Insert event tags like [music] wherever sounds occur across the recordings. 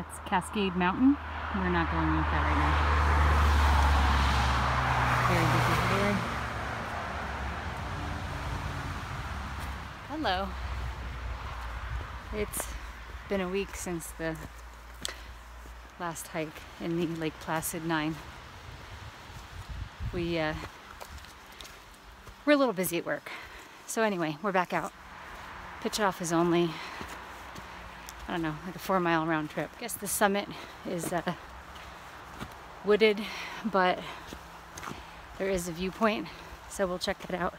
That's Cascade Mountain. We're not going with that right now. Very busy today. Hello. It's been a week since the last hike in the Lake Placid 9. We, uh, we're a little busy at work. So anyway, we're back out. Pitchoff is only I don't know, like a four mile round trip. I guess the summit is uh, wooded, but there is a viewpoint, so we'll check that out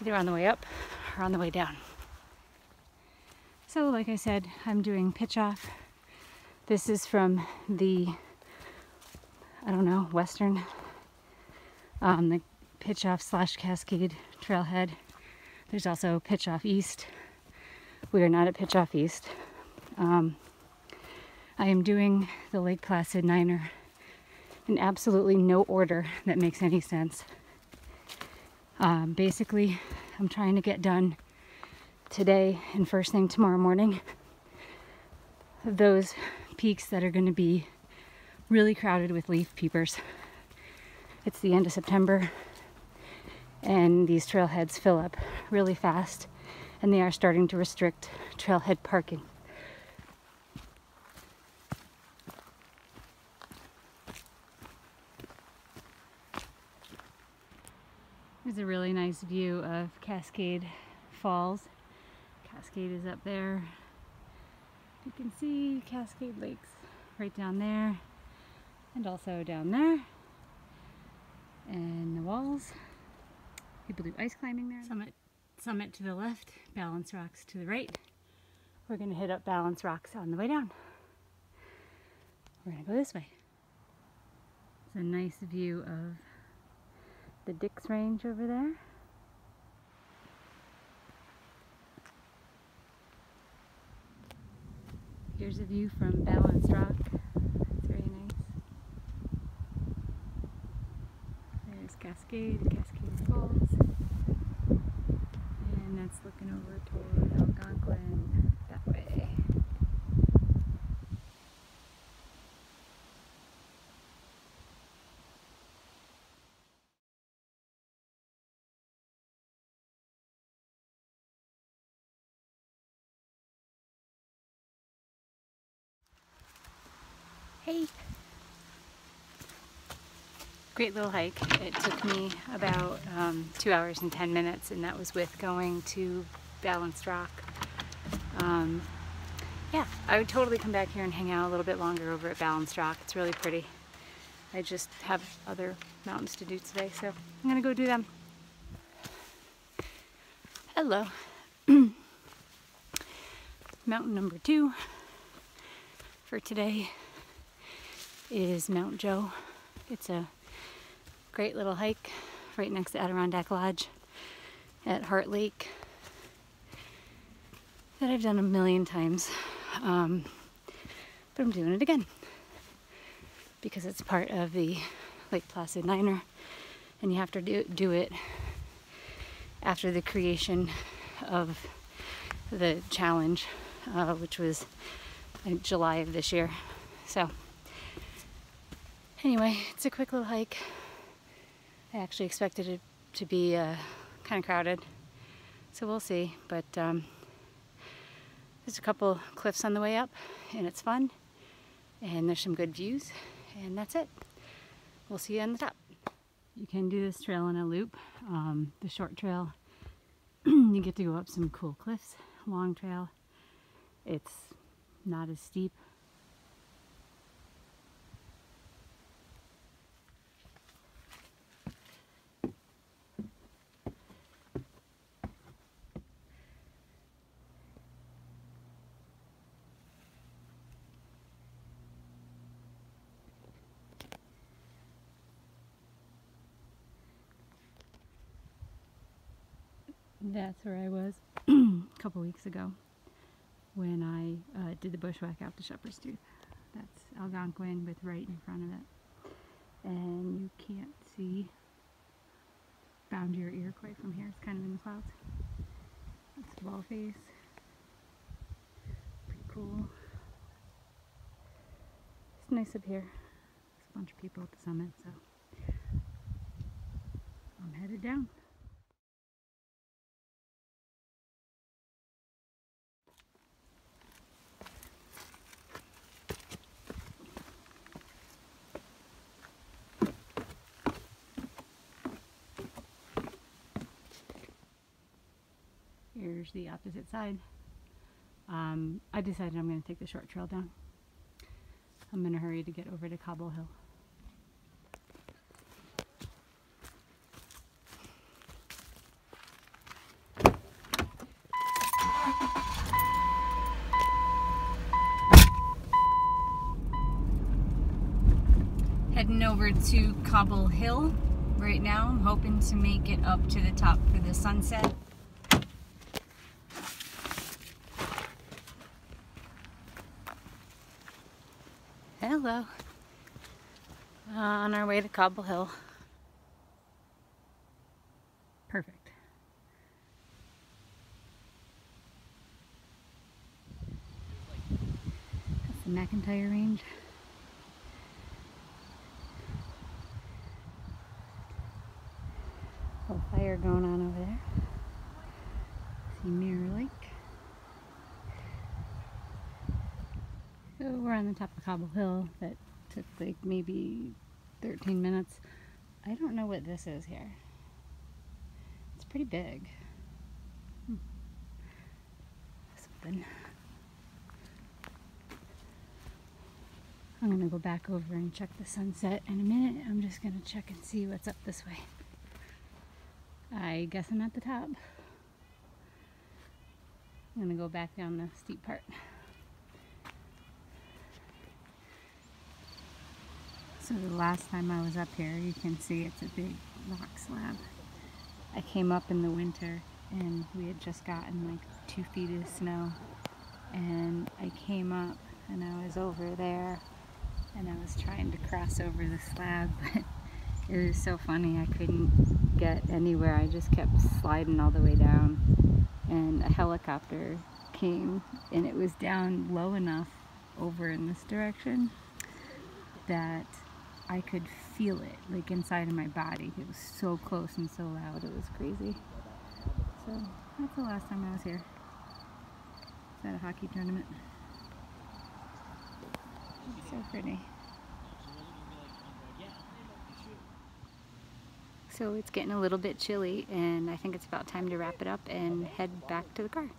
either on the way up or on the way down. So, like I said, I'm doing Pitchoff. This is from the, I don't know, western, um, the Pitchoff slash cascade trailhead. There's also Pitchoff east. We are not at Pitchoff east. Um, I am doing the Lake Placid Niner in absolutely no order that makes any sense. Um, basically, I'm trying to get done today and first thing tomorrow morning those peaks that are going to be really crowded with leaf peepers. It's the end of September and these trailheads fill up really fast and they are starting to restrict trailhead parking. There's a really nice view of Cascade Falls. Cascade is up there. You can see Cascade Lakes right down there and also down there. And the walls. People do ice climbing there. Summit, summit to the left, Balanced Rocks to the right. We're gonna hit up Balanced Rocks on the way down. We're gonna go this way. It's a nice view of the Dix Range over there. Here's a view from Balanced Rock. It's very nice. There's Cascade, Cascade Falls. And that's looking over toward Algonquin that way. Hey! Great little hike. It took me about um, two hours and 10 minutes and that was with going to Balanced Rock. Um, yeah, I would totally come back here and hang out a little bit longer over at Balanced Rock. It's really pretty. I just have other mountains to do today, so I'm gonna go do them. Hello. [clears throat] Mountain number two for today is Mount Jo. It's a great little hike right next to Adirondak Loj at Heart Lake that I've done a million times. Um, but I'm doing it again because it's part of the Lake Placid Niner and you have to do, do it after the creation of the challenge, uh, which was July of this year. So Anyway, it's a quick little hike. I actually expected it to be uh, kind of crowded, so we'll see. But um, there's a couple cliffs on the way up, and it's fun. And there's some good views, and that's it. We'll see you on the top. You can do this trail in a loop. Um, the short trail, [clears throat] you get to go up some cool cliffs. Long trail, it's not as steep That's where I was [clears throat] a couple weeks ago when I uh, did the bushwhack out to Shepherd's Tooth. That's Algonquin with Wright in front of it. And you can't see Boundary Iroquois from here. It's kind of in the clouds. That's Bald Face. Pretty cool. It's nice up here. There's a bunch of people at the summit, so I'm headed down. The opposite side. Um, I decided I'm going to take the short trail down. I'm in a hurry to get over to Cobble Hill. Heading over to Cobble Hill right now. I'm hoping to make it up to the top for the sunset. Hello. Uh, on our way to Cobble Hill. Perfect. That's the MacIntyre Range. Little fire going on over there. See Mirror Lake. So we're on the top of Cobble Hill that took like maybe 13 minutes. I don't know what this is here. It's pretty big. Hmm. Something. I'm gonna go back over and check the sunset in a minute. I'm just gonna check and see what's up this way. I guess I'm at the top. I'm gonna go back down the steep part. So the last time I was up here, you can see it's a big rock slab. I came up in the winter and we had just gotten like two feet of snow. And I came up and I was over there and I was trying to cross over the slab, [laughs] but it was so funny. I couldn't get anywhere. I just kept sliding all the way down. And a helicopter came and it was down low enough over in this direction that I could feel it like inside of my body. It was so close and so loud. It was crazy. So that's the last time I was here. It's at a hockey tournament. It's so pretty. So it's getting a little bit chilly and I think it's about time to wrap it up and head back to the car.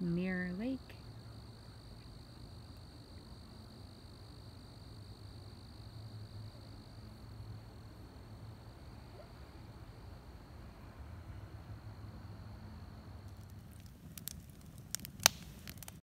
Mirror Lake.